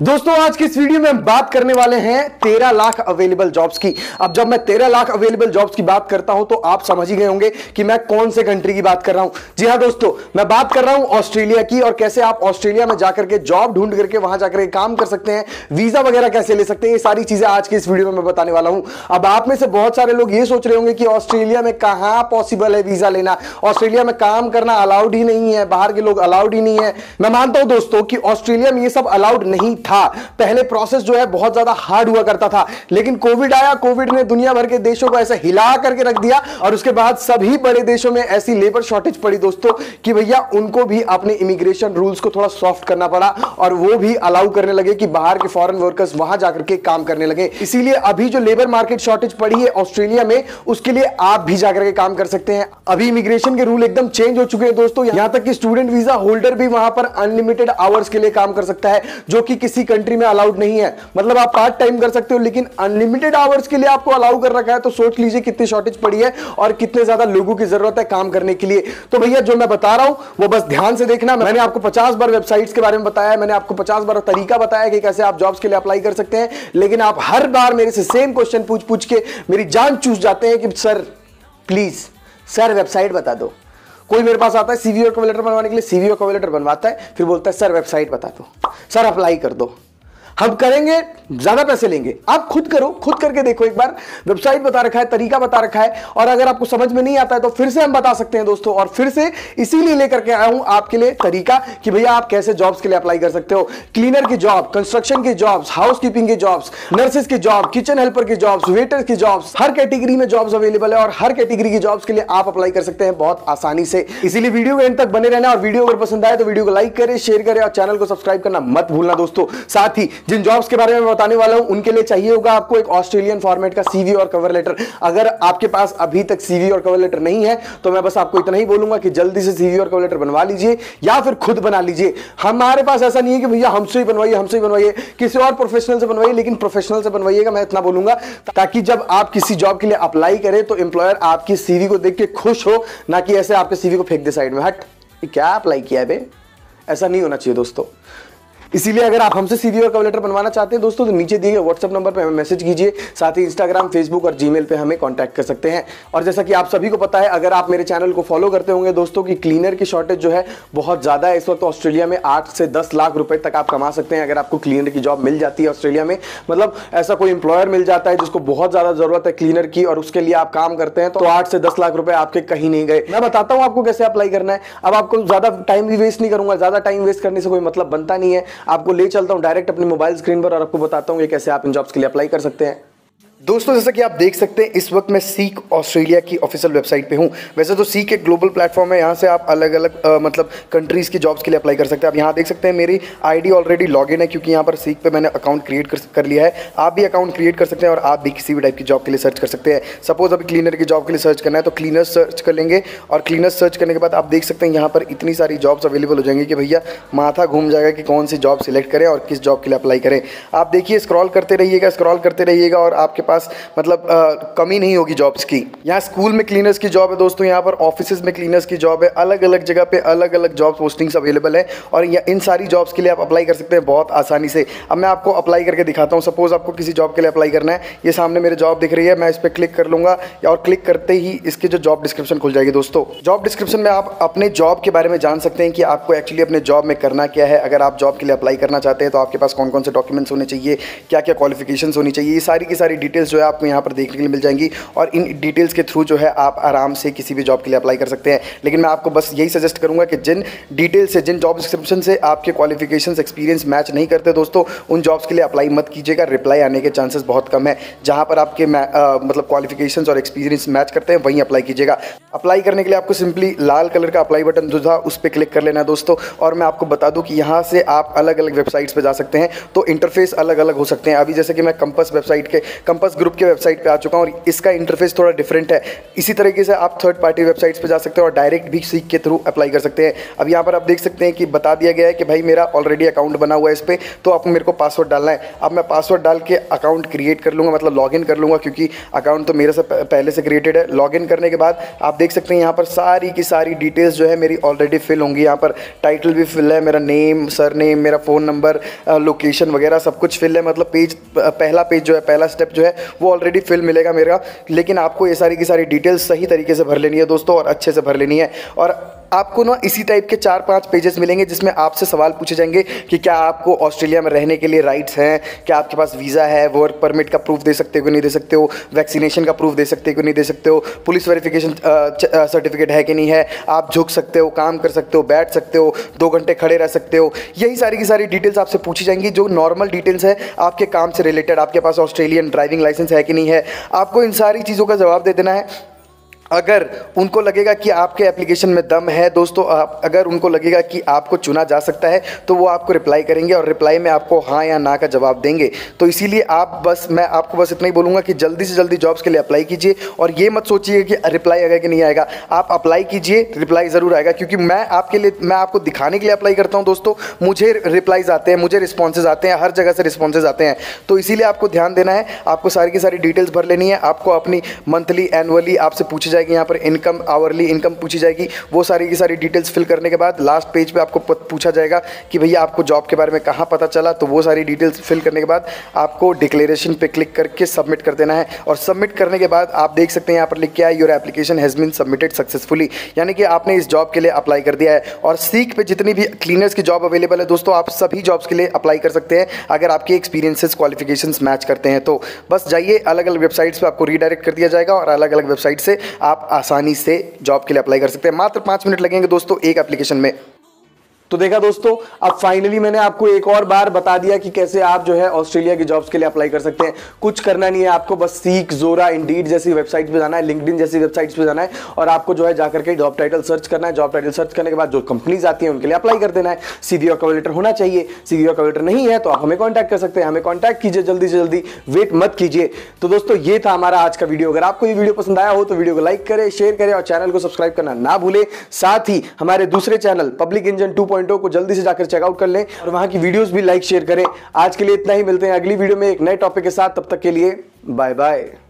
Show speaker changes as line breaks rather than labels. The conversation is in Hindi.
दोस्तों, आज की इस वीडियो में हम बात करने वाले हैं तेरह लाख अवेलेबल जॉब्स की। अब जब मैं तेरह लाख अवेलेबल जॉब्स की बात करता हूँ तो आप समझ ही गए होंगे कि मैं कौन से कंट्री की बात कर रहा हूँ। जी हाँ दोस्तों, मैं बात कर रहा हूँ ऑस्ट्रेलिया की और कैसे आप ऑस्ट्रेलिया में जाकर के जॉब ढूंढ करके वहाँ जाकर के काम कर सकते हैं वीज़ा वगैरह कैसे ले सकते हैं, ये सारी चीज़ें आज की इस वीडियो में मैं बताने वाला हूँ। अब आप में से बहुत सारे लोग ये सोच रहे होंगे कि ऑस्ट्रेलिया में कहाँ पॉसिबल है वीज़ा लेना। ऑस्ट्रेलिया में काम करना अलाउड ही नहीं है, बाहर के लोग अलाउड ही नहीं है। मैं मानता हूँ दोस्तों की ऑस्ट्रेलिया में ये सब अलाउड नहीं था। पहले प्रोसेस जो है बहुत ज़्यादा हार्ड हुआ करता था। लेकिन कोविड आया कोविड ने दुनिया भर के देशों को ऐसे हिला करके रख दिया और उसके बाद सभी बड़े देशों में ऐसी लेबर शॉर्टेज पड़ी दोस्तों कि भैया उनको भी अपने इमिग्रेशन रूल्स को थोड़ा सॉफ्ट करना पड़ा और वो भी अलाउ करने लगे कि बाहर के फॉरेन वर्कर्स वहाँ जाकर के काम करने लगे। इसीलिए अभी जो लेबर मार्केट शॉर्टेज पड़ी है ऑस्ट्रेलिया में, उसके लिए आप भी जाकर के काम कर सकते हैं। अभी इमिग्रेशन के रूल एकदम चेंज हो चुके हैं दोस्तों। यहाँ तक कि स्टूडेंट वीज़ा होल्डर भी वहाँ पर अनलिमिटेड आवर्स के लिए काम कर सकता है, जो कि किसी कंट्री में अलाउड नहीं है। मतलब आप पार्ट टाइम कर सकते हो लेकिन अनलिमिटेड आवर्स के लिए आपको अलाउ कर रखा है तो सोच लीजिए कितनी शॉर्टेज पड़ी है और कितने ज़्यादा लोगों की ज़रूरत है काम करने के लिए। तो भैया जो मैं बता रहा हूँ वो बस ध्यान से देखना। मैंने आपको पचास बार वेबसाइट्स के बारे में बताया मैंने आपको पचास बार तरीका बताया कि कैसे आप जॉब्स के लिए अप्लाई कर सकते हैं लेकिन आप हर बार मेरे से सेम क्वेश्चन पूछ पूछ के मेरी जान चूस जाते हैं कि सर प्लीज़ सर वेबसाइट बता दो। कोई मेरे पास आता है सीवीओ कवलेटर बनवाने के लिए सीवीओ और कवलेटर बनवाता है, फिर बोलता है, सर वेबसाइट बता दो। सर अप्लाई कर दो। हम करेंगे, ज़्यादा पैसे लेंगे। आप खुद करो, खुद करके देखो एक बार। वेबसाइट बता रखा है, तरीका बता रखा है, और अगर आपको समझ में नहीं आता है तो फिर से हम बता सकते हैं दोस्तों, और फिर से इसीलिए लेकर के आया हूँ आपके लिए तरीका कि भैया आप कैसे जॉब्स के लिए अप्लाई कर सकते हो। क्लीनर की जॉब कंस्ट्रक्शन की जॉब्स हाउस कीपिंग की जॉब्स नर्सेस की जॉब किचन हेल्पर की जॉब्स वेटर की जॉब्स हर कैटेगरी में जॉब्स अवेलेबल है, और हर कैटेगरी की जॉब्स के लिए आप अप्लाई कर सकते हैं बहुत आसानी से। इसीलिए वीडियो के एंड तक बने रहना, और वीडियो अगर पसंद आए तो वीडियो को लाइक करें शेयर करें, और चैनल को सब्सक्राइब करना मत भूलना दोस्तों। साथ ही जिन जॉब्स के बारे में बताने वाला हूँ, उनके लिए चाहिए होगा आपको एक ऑस्ट्रेलियन फॉर्मेट का सीवी और कवर लेटर अगर आपके पास अभी तक सीवी और कवर लेटर नहीं है तो मैं बस आपको इतना ही बोलूँगा कि जल्दी से सीवी और कवर लेटर बनवा लीजिए या फिर खुद बना लीजिए। हमारे पास ऐसा नहीं है कि भैया हमसे ही बनवाइए, हमसे ही बनवाइए। किसी और प्रोफेशनल से बनवाइए, लेकिन प्रोफेशनल से बनवाइएगा, मैं इतना बोलूँगा। ताकि जब आप किसी जॉब के लिए अप्लाई करें तो एम्प्लॉयर आपकी सीवी को देख के खुश हो, ना कि ऐसे आपके सीवी को फेंक दे साइड में। हट क्या अप्लाई किया है ऐसा नहीं होना चाहिए दोस्तों। इसीलिए अगर आप हमसे सीवी और कवर लेटर बनवाना चाहते हैं, दोस्तों तो नीचे दिए गए व्हाट्सअप नंबर पर हमें मैसेज कीजिए, साथ ही इंस्टाग्राम फेसबुक और जीमेल पे हमें कांटेक्ट कर सकते हैं। और जैसा कि आप सभी को पता है, अगर आप मेरे चैनल को फॉलो करते होंगे, दोस्तों, की क्लीनर की शॉर्टेज जो है बहुत ज़्यादा है, इस वक्त ऑस्ट्रेलिया में आठ से दस लाख रुपए तक आप कमा सकते हैं, अगर आपको क्लीनर की जॉब मिल जाती है ऑस्ट्रेलिया में। मतलब ऐसा कोई इंप्लॉयर मिल जाता है जिसको बहुत ज़्यादा ज़रूरत है क्लीनर की, और उसके लिए आप काम करते हैं तो आठ से दस लाख रुपए आपके कहीं नहीं गए। मैं बताता हूँ आपको कैसे अप्लाई करना है। अब आपको ज़्यादा टाइम भी वेस्ट नहीं करूँगा, ज़्यादा टाइम वेस्ट करने से कोई मतलब बनता नहीं है। आपको ले चलता हूँ डायरेक्ट अपने मोबाइल स्क्रीन पर और आपको बताता हूँ कि कैसे आप इन जॉब्स के लिए अप्लाई कर सकते हैं। दोस्तों जैसा कि आप देख सकते हैं इस वक्त मैं सीक ऑस्ट्रेलिया की ऑफिशियल वेबसाइट पे हूँ। वैसे तो सीक एक ग्लोबल प्लेटफॉर्म है। यहाँ से आप अलग अलग आ, मतलब कंट्रीज़ की जॉब्स के लिए अप्लाई कर सकते हैं। आप यहाँ देख सकते हैं मेरी आईडी ऑलरेडी लॉगिन है क्योंकि यहाँ पर सीक पे मैंने अकाउंट क्रिएट कर, कर लिया है। आप भी अकाउंट क्रिएट कर सकते हैं और आप भी किसी भी टाइप की जॉब के लिए सर्च कर सकते हैं। सपोज़ अभी क्लीनर की जॉब के लिए सर्च करना है तो क्लीनर सर्च कर लेंगे। और क्लीनर सर्च करने के बाद आप देख सकते हैं यहाँ पर इतनी सारी जॉब्स अवेलेबल हो जाएँगी कि भैया माथा घूम जाएगा कि कौन सी जॉब सिलेक्ट करें और किस जॉब के लिए अप्लाई करें। आप देखिए स्क्रॉल करते रहिएगा स्क्रॉल करते रहिएगा और आपके पास मतलब आ, कमी नहीं होगी जॉब्स की। यहाँ स्कूल में क्लीनर्स की जॉब है दोस्तों यहाँ पर ऑफ़िस में क्लीनर्स की जॉब है अलग अलग जगह पे अलग अलग जॉब पोस्टिंग्स अवेलेबल है और इन सारी जॉब्स के लिए आप अप्लाई कर सकते हैं बहुत आसानी से। अब मैं आपको अप्लाई करके दिखाता हूँ। सपोज़ आपको किसी जॉब के लिए अप्लाई करना है ये सामने मेरे जॉब दिख रही है मैं इस पर क्लिक कर लूँगा और क्लिक करते ही इसके जो जॉब डिस्क्रिप्शन खुल जाएगी दोस्तों। जॉब डिस्क्रिप्शन में आप अपने जॉब के बारे में जान सकते हैं कि आपको एक्चुअली अपने जॉब में करना क्या है। अगर आप जॉब के लिए अप्लाई करना चाहते हैं तो आपके पास कौन कौन से डॉक्यूमेंट्स होने चाहिए क्या क्या क्वालिफिकेशन होनी चाहिए ये सारी की सारी डिटेल्स जो है आपको यहाँ पर देखने के लिए मिल जाएँगी और इन डिटेल्स के थ्रू जो है आप आराम से किसी भी जॉब के लिए अप्लाई कर सकते हैं। लेकिन मैं आपको बस यही सजेस्ट करूँगा कि जिन डिटेल से, जिन जॉब डिस्क्रिप्शन से आपके क्वालिफिकेशन एक्सपीरियंस मैच नहीं करते दोस्तों, उन जॉब्स के लिए अप्लाई मत कीजिएगा। रिप्लाई आने के चांसेस बहुत कम है। जहाँ पर आपके मतलब क्वालिफिकेशन और एक्सपीरियंस मैच करते हैं, वहीं अप्लाई कीजिएगा। अप्लाई करने के लिए आपको सिंपली लाल कलर का अप्लाई बटन जो था, उस पर क्लिक कर लेना है दोस्तों। और मैं आपको बता दूँ कि यहाँ से आप अलग अलग वेबसाइट्स पर जा सकते हैं। तो इंटरफेस अलग अलग हो सकते हैं। अभी जैसे कि मैं कंपस वेबसाइट के कंपस बस ग्रुप के वेबसाइट पे आ चुका हूँ और इसका इंटरफेस थोड़ा डिफरेंट है। इसी तरीके से आप थर्ड पार्टी वेबसाइट्स पे जा सकते हैं और डायरेक्ट भी सीख के थ्रू अप्लाई कर सकते हैं। अब यहाँ पर आप देख सकते हैं कि बता दिया गया है कि भाई मेरा ऑलरेडी अकाउंट बना हुआ है इस पर तो आपको मेरे को पासवर्ड डालना है। अब मैं पासवर्ड डाल के अकाउंट क्रिएट कर लूँगा मतलब लॉग कर लूँगा, क्योंकि अकाउंट तो मेरे से पहले से क्रिएटेड है। लॉग करने के बाद आप देख सकते हैं यहाँ पर सारी की सारी डिटेल्स जो है मेरी ऑलरेडी फिल होंगी। यहाँ पर टाइटल भी फिल है, मेरा नेम सर नेम मेरा फ़ोन नंबर लोकेशन वगैरह सब कुछ फिल है। मतलब पेज पहला पेज जो है, पहला स्टेप जो है वो ऑलरेडी फिल मिलेगा मेरा, लेकिन आपको ये सारी की सारी डिटेल्स सही तरीके से भर लेनी है दोस्तों और अच्छे से भर लेनी है। और आपको ना इसी टाइप के चार पाँच पेजेस मिलेंगे जिसमें आपसे सवाल पूछे जाएँगे कि क्या आपको ऑस्ट्रेलिया में रहने के लिए राइट्स हैं? क्या आपके पास वीज़ा है? वर्क परमिट का प्रूफ दे सकते हो कि नहीं दे सकते हो? वैक्सीनेशन का प्रूफ दे सकते हो कि नहीं दे सकते हो? पुलिस वेरिफिकेशन सर्टिफिकेट है कि नहीं है? आप झुक सकते हो, काम कर सकते हो, बैठ सकते हो, दो घंटे खड़े रह सकते हो। यही सारी की सारी डिटेल्स आपसे पूछी जाएँगी, जो नॉर्मल डिटेल्स है, आपके काम से रिलेटेड आपके पास ऑस्ट्रेलियन ड्राइविंग लाइसेंस है कि नहीं है? आपको इन सारी चीज़ों का जवाब दे देना है। अगर उनको लगेगा कि आपके एप्लीकेशन में दम है, दोस्तों, आप अगर उनको लगेगा कि आपको चुना जा सकता है तो वो आपको रिप्लाई करेंगे और रिप्लाई में आपको हाँ या ना का जवाब देंगे। तो इसीलिए आप बस, मैं आपको बस इतना ही बोलूँगा कि जल्दी से जल्दी जॉब्स के लिए अप्लाई कीजिए और ये मत सोचिए कि रिप्लाई आएगा कि नहीं आएगा। आप अप्लाई कीजिए रिप्लाई ज़रूर आएगा, क्योंकि मैं आपके लिए, मैं आपको दिखाने के लिए अप्लाई करता हूँ, दोस्तों। मुझे रिप्लाईज आते हैं, मुझे रिस्पॉन्सेज आते हैं, हर जगह से रिस्पॉन्सेज आते हैं। तो इसीलिए आपको ध्यान देना है, आपको सारी की सारी डिटेल्स भर लेनी है, आपको अपनी मंथली एनुअली आपसे पूछी जाएगी, यहाँ पर इनकम आवरली इनकम पूछी जाएगी। वो सारी की सारी डिटेल्स फिल करने के बाद लास्ट पेज पे आपको पूछा जाएगा कि भैया आपको जॉब के बारे में कहाँ पता चला? तो वो सारी डिटेल्स फिल करने के बाद आपको डिक्लेरेशन पे क्लिक करके सबमिट कर देना है। और सबमिट करने के बाद आप देख सकते हैं यहाँ पर लिख के आए your application has been submitted successfully यानी कि आपने इस जॉब के लिए अप्लाई कर दिया है। और सीख पे जितनी भी क्लीनर्स की जॉब अवेलेबल है, दोस्तों, आप सभी जॉब्स के लिए अप्लाई कर सकते हैं, अगर आपके एक्सपीरियंसेस क्वालिफिकेशन मैच करते हैं। तो बस जाइए अलग अलग वेबसाइट्स पर आपको रीडायरेक्ट कर दिया जाएगा और अलग अलग वेबसाइट से आप आसानी से जॉब के लिए अप्लाई कर सकते हैं। मात्र पाँच मिनट लगेंगे दोस्तों, एक एप्लीकेशन में। तो देखा दोस्तों, अब फाइनली मैंने आपको एक और बार बता दिया कि कैसे आप जो है ऑस्ट्रेलिया की जॉब्स के लिए अप्लाई कर सकते हैं। कुछ करना नहीं है आपको, बस सीख जोरा इंडीड जैसी वेबसाइट पे जाना है लिंकडिन जैसी वेबसाइट्स पे जाना है और आपको जो है जाकर के जॉब टाइटल सर्च करना है। जॉब टाइटल सर्च करने के बाद जो कंपनीज़ आती है, उनके लिए अप्लाई कर देना है। सीधी और होना चाहिए। सीधी और नहीं है तो आप हमें कॉन्टैक्ट कर सकते हैं। हमें कॉन्टैक्ट कीजिए जल्दी से जल्दी। वेट मत कीजिए। तो दोस्तों, ये था हमारा आज का वीडियो अगर आपको ये वीडियो पसंद आया हो तो वीडियो को लाइक करें शेयर करें और चैनल को सब्सक्राइब करना ना भूले। साथ ही हमारे दूसरे channel public engine two oh को जल्दी से जाकर चेकआउट कर लें और वहाँ की वीडियोज़ भी लाइक शेयर करें। आज के लिए इतना ही, मिलते हैं अगली वीडियो में एक नए टॉपिक के साथ। तब तक के लिए बाय बाय